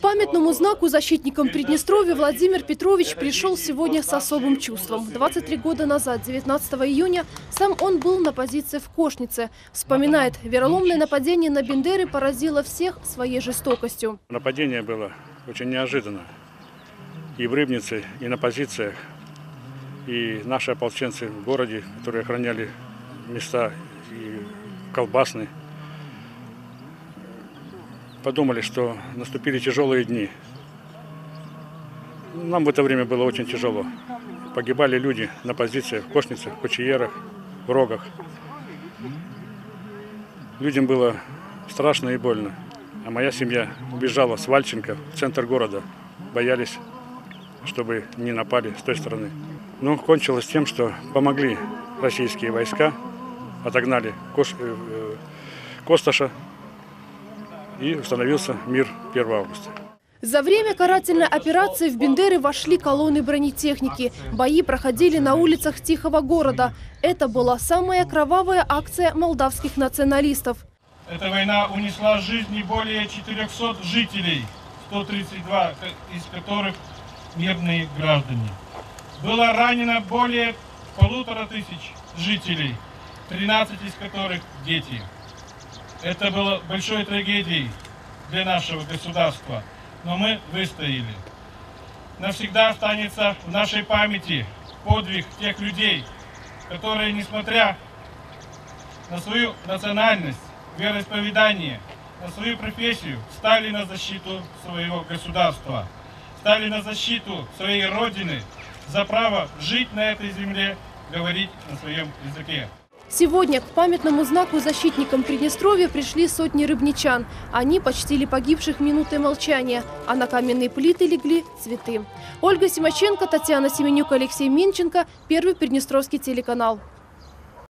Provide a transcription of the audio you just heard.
памятному знаку защитникам Приднестровья Владимир Петрович пришел сегодня с особым чувством. 23 года назад, 19 июня, сам он был на позиции в Кошнице. Вспоминает, вероломное нападение на Бендеры поразило всех своей жестокостью. Нападение было очень неожиданно. И в Рыбнице, и на позициях. И наши ополченцы в городе, которые охраняли места и колбасные, подумали, что наступили тяжелые дни. Нам в это время было очень тяжело. Погибали люди на позициях в Кошницах, в Кочеерах, в Рогах. Людям было страшно и больно. А моя семья убежала с Вальченко в центр города. Боялись, чтобы не напали с той стороны. Но кончилось тем, что помогли российские войска, отогнали Кош... э, э, Косташа, и установился мир 1 августа. За время карательной операции в Бендеры вошли колонны бронетехники. Бои проходили на улицах Тихого города. Это была самая кровавая акция молдавских националистов. Эта война унесла жизни более 400 жителей, 132 из которых мирные граждане. Было ранено более полутора тысяч жителей, 13 из которых дети. Это было большой трагедией для нашего государства, но мы выстояли. Навсегда останется в нашей памяти подвиг тех людей, которые, несмотря на свою национальность, вероисповедание, на свою профессию, стали на защиту своего государства, стали на защиту своей Родины за право жить на этой земле, говорить на своем языке. Сегодня к памятному знаку защитникам Приднестровья пришли сотни рыбничан. Они почтили погибших минутой молчания, а на каменные плиты легли цветы. Ольга Симаченко, Татьяна Семенюк, Алексей Минченко. Первый Приднестровский телеканал.